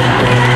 Yeah.